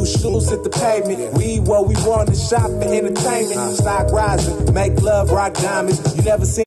New shoes hit the pavement. We what we want to shop for entertainment. Stock rising, make love, rock diamonds. You never seen.